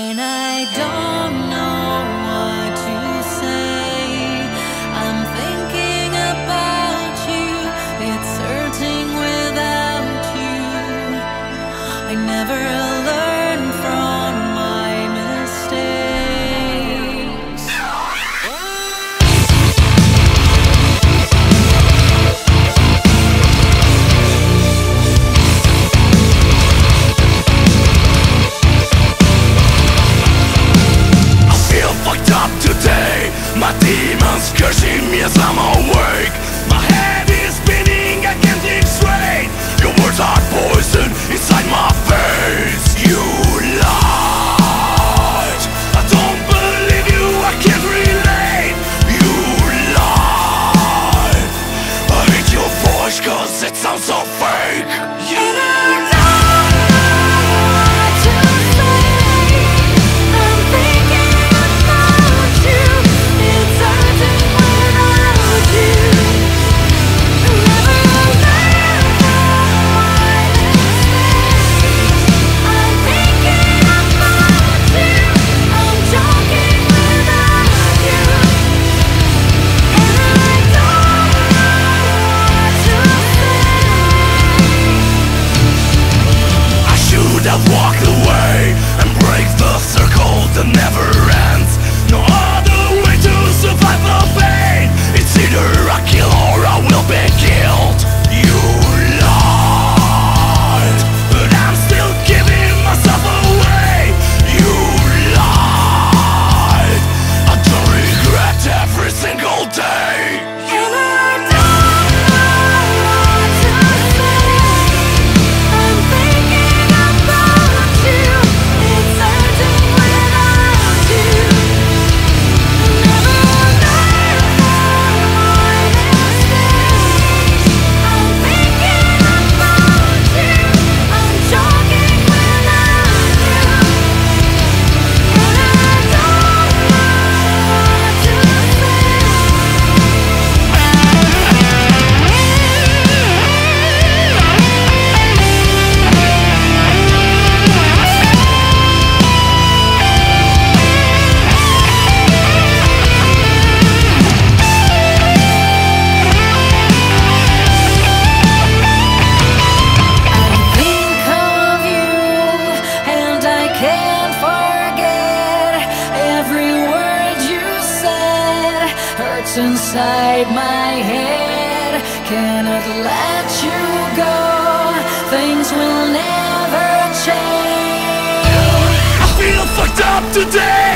And I don't know what to say. I'm thinking about you, it's hurting without you. I never learned. I'm over one. inside my head. Cannot let you go. Things will never change. I feel fucked up today.